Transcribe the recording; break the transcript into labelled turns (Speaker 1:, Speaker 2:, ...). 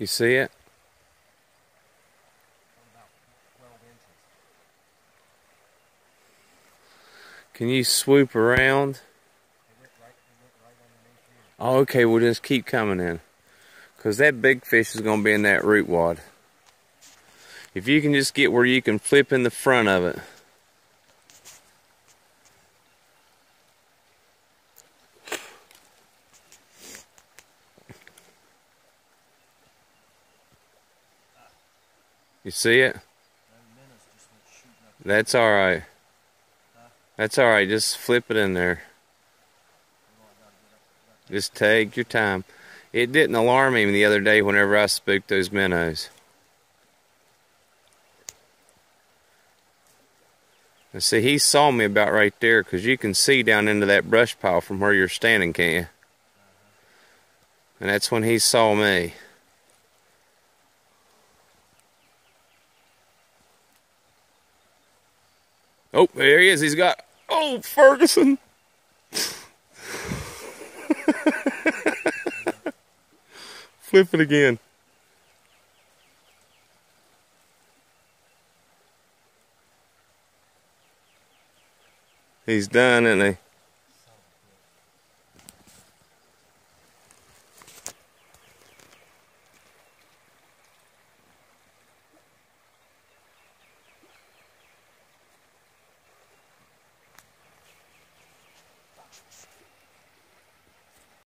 Speaker 1: You see it?
Speaker 2: about 12 inches.
Speaker 1: Can you swoop around? Oh, okay, we'll just keep coming in. Because that big fish is going to be in that root wad. If you can just get where you can flip in the front of it. You see it? That's all right. That's all right. Just flip it in there.
Speaker 2: I
Speaker 1: Just take your time. It didn't alarm him the other day whenever I spooked those minnows. And see, he saw me about right there because you can see down into that brush pile from where you're standing, can't you? And that's when he saw me. Oh, there he is. He's got. Oh, Ferguson. Flip it again. He's done, isn't he?